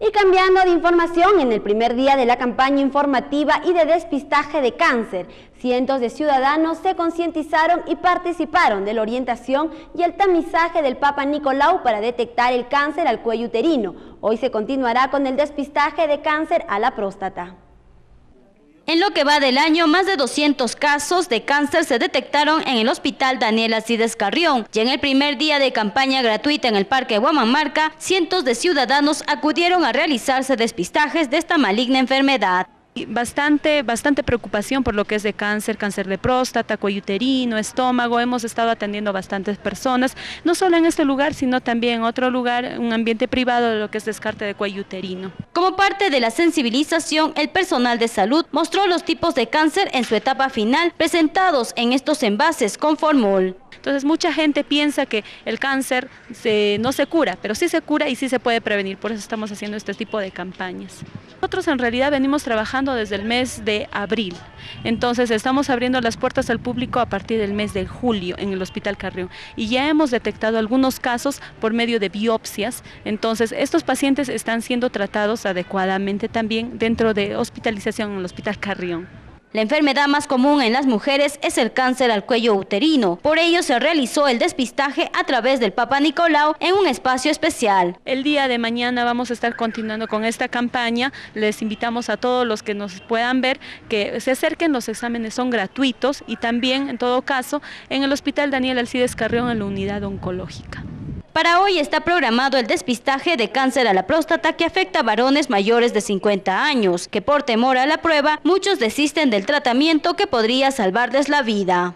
Y cambiando de información, en el primer día de la campaña informativa y de despistaje de cáncer, cientos de ciudadanos se concientizaron y participaron de la orientación y el tamizaje del Papa Nicolau para detectar el cáncer al cuello uterino. Hoy se continuará con el despistaje de cáncer a la próstata. En lo que va del año, más de 200 casos de cáncer se detectaron en el Hospital Daniel Acides Carrión. Y en el primer día de campaña gratuita en el Parque Huamanmarca, cientos de ciudadanos acudieron a realizarse despistajes de esta maligna enfermedad bastante, bastante preocupación por lo que es de cáncer, cáncer de próstata, cuello uterino, estómago. Hemos estado atendiendo a bastantes personas, no solo en este lugar, sino también en otro lugar, un ambiente privado de lo que es descarte de cuello uterino. Como parte de la sensibilización, el personal de salud mostró los tipos de cáncer en su etapa final presentados en estos envases con formol. Entonces mucha gente piensa que el cáncer no se cura, pero sí se cura y sí se puede prevenir, por eso estamos haciendo este tipo de campañas. Nosotros en realidad venimos trabajando desde el mes de abril, entonces estamos abriendo las puertas al público a partir del mes de julio en el Hospital Carrión y ya hemos detectado algunos casos por medio de biopsias, entonces estos pacientes están siendo tratados adecuadamente también dentro de hospitalización en el Hospital Carrión. La enfermedad más común en las mujeres es el cáncer al cuello uterino. Por ello se realizó el despistaje a través del Papa Nicolau en un espacio especial. El día de mañana vamos a estar continuando con esta campaña. Les invitamos a todos los que nos puedan ver que se acerquen. Los exámenes son gratuitos y también, en todo caso, en el Hospital Daniel Alcides Carrión en la unidad oncológica. Para hoy está programado el despistaje de cáncer a la próstata que afecta a varones mayores de 50 años, que por temor a la prueba muchos desisten del tratamiento que podría salvarles la vida.